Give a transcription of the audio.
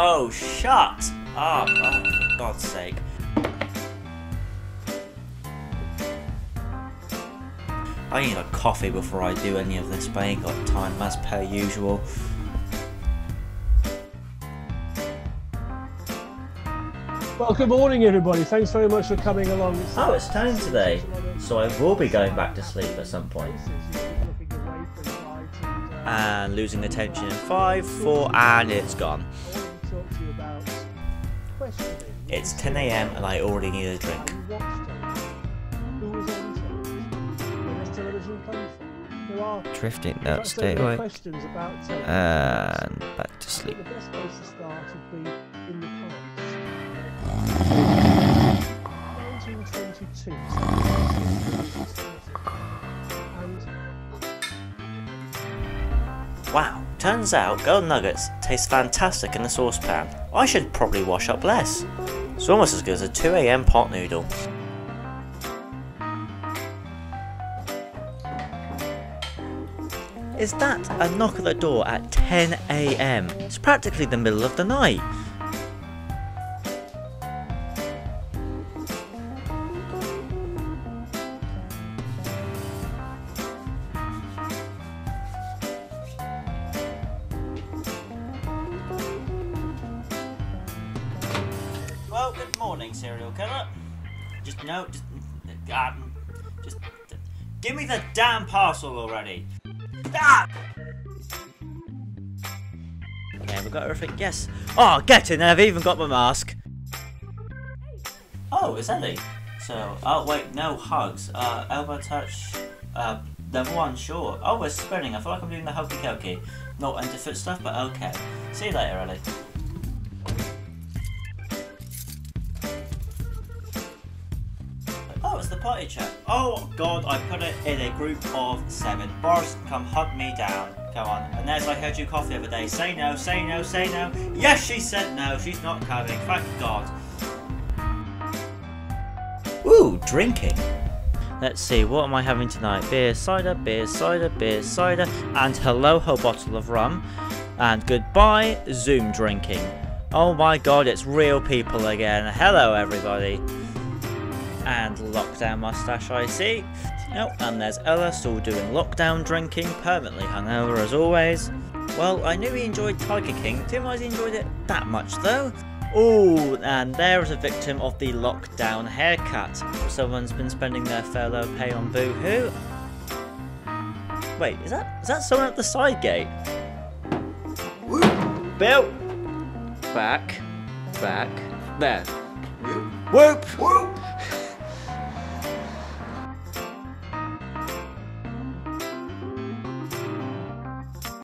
Oh, shut up. Oh, for God's sake. I need a coffee before I do any of this, but I ain't got time as per usual. Well, good morning, everybody. Thanks very much for coming along. Oh, it's time today, so I will be going back to sleep at some point. And losing attention in 5, 4, and it's gone. It's 10am and I already need a drink. Drifting, no, stay awake. And back to sleep. The best place to start would be in the past. 1922. Wow, turns out golden nuggets taste fantastic in a saucepan. I should probably wash up less. It's almost as good as a 2am pot noodle. Is that a knock at the door at 10am? It's practically the middle of the night. Good morning, serial killer. Just no, just, um, just give me the damn parcel already. Ah! Yeah, we got everything. Yes. Oh, get in! I've even got my mask. Oh, it's Ellie. So, oh wait, no hugs. Uh, elbow touch. Uh, level one, sure. Oh, we're spinning. I feel like I'm doing the hokey cokey. Not into foot stuff, but okay. See you later, Ellie. Oh, it's the party chat. Oh god, I put it in a group of seven. Boris, come hug me down. Come on. And there's I heard you cough the other day. Say no, say no, say no. Yes, she said no. She's not coming. Thank God. Ooh, drinking. Let's see, what am I having tonight? Beer, cider, beer, cider, beer, cider, and hello, whole bottle of rum. And goodbye, Zoom drinking. Oh my god, it's real people again. Hello, everybody and lockdown mustache I see. Oh, and there's Ella still doing lockdown drinking, permanently hungover as always. Well, I knew he enjoyed Tiger King, didn't he enjoyed it that much though. Oh, and there is a victim of the lockdown haircut. Someone's been spending their furlough pay on Boohoo. Wait, is that is that someone at the side gate? Bill! Back. Back. There. Whoop! Whoop!